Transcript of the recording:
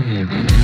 Hum.